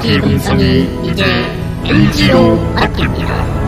DB공성이 이제 LG로 바뀝니다.